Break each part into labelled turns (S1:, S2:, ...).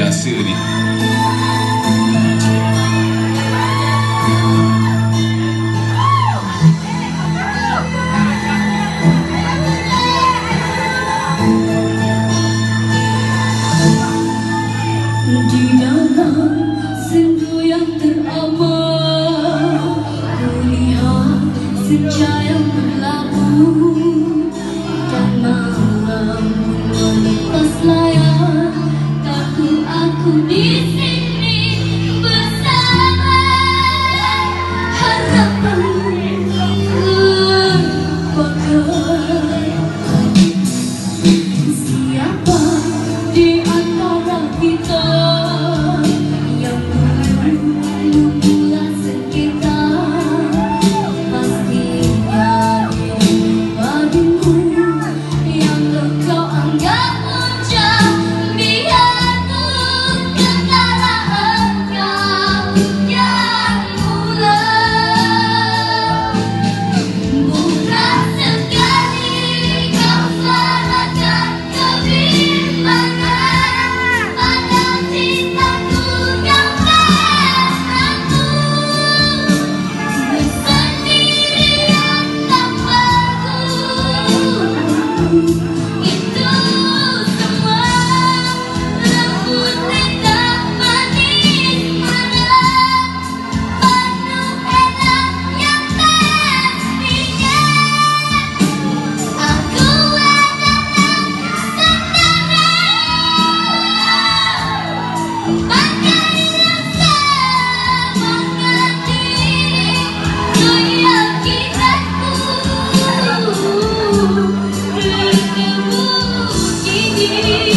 S1: Yassiri.
S2: Di dalam sendu yang terabah Kulihat senjaya You. you.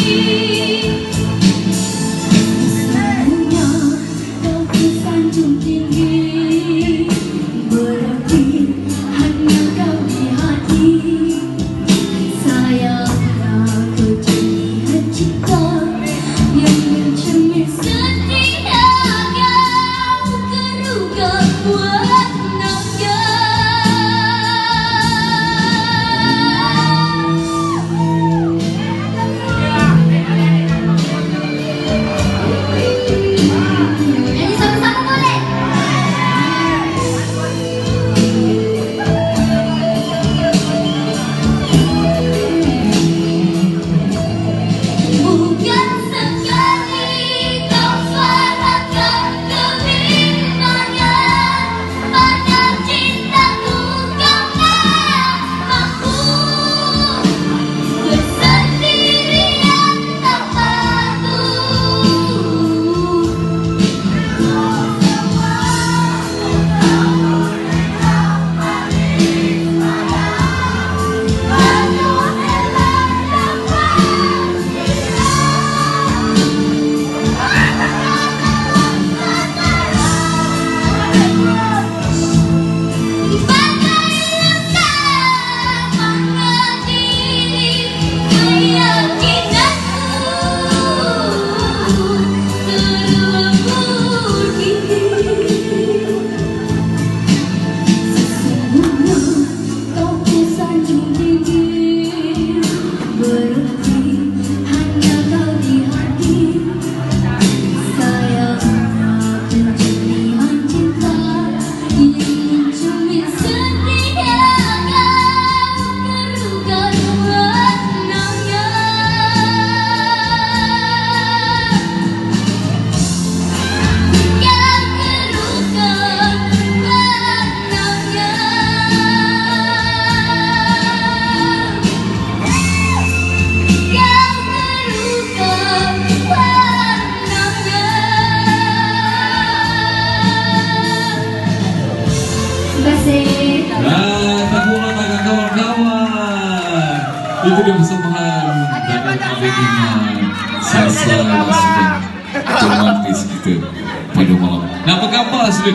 S2: Kudung Sembahan
S1: dan Abedinan Sasa Sudah Otomatis kita pada malam. Nah apa khabar? Sudah